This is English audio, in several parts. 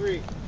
Go,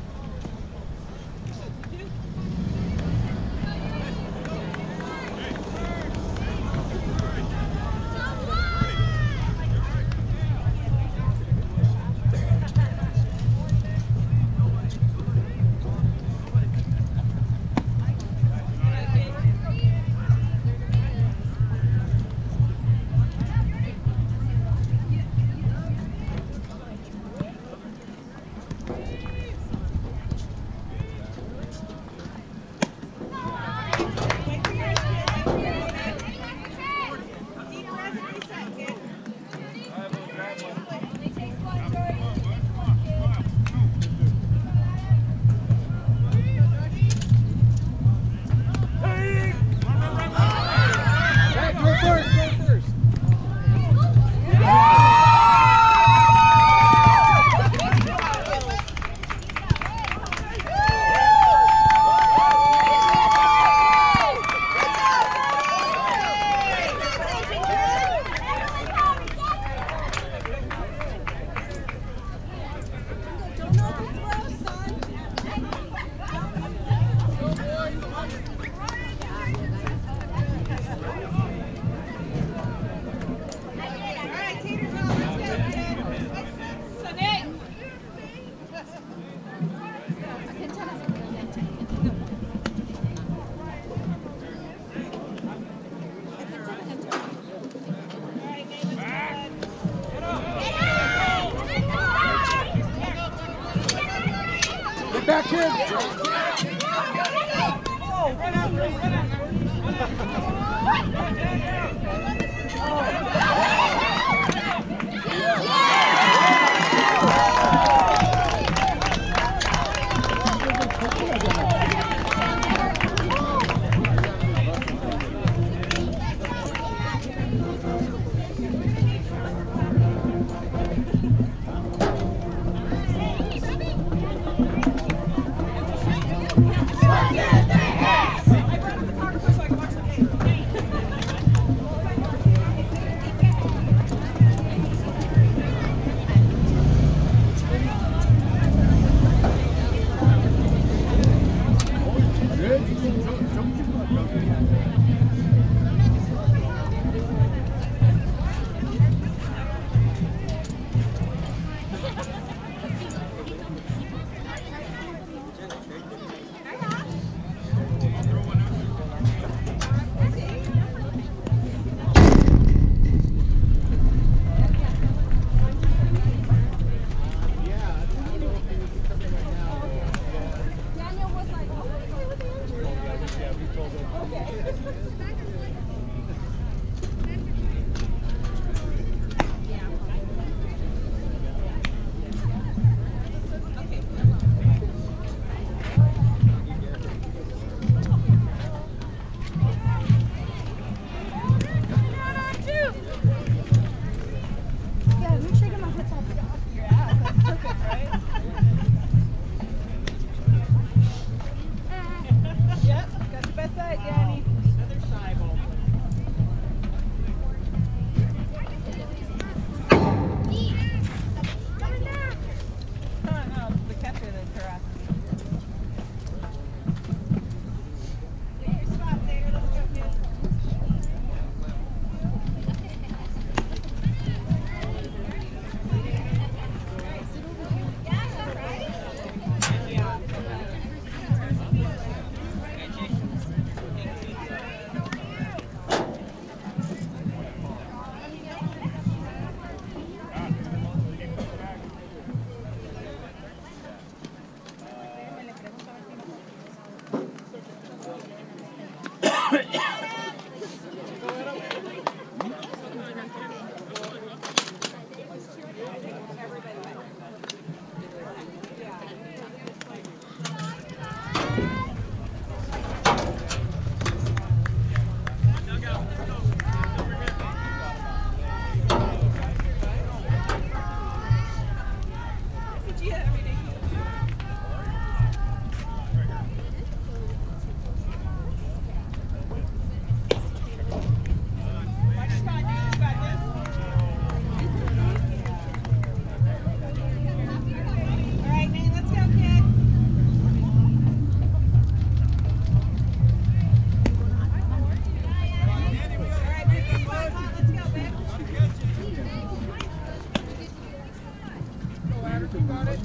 applicare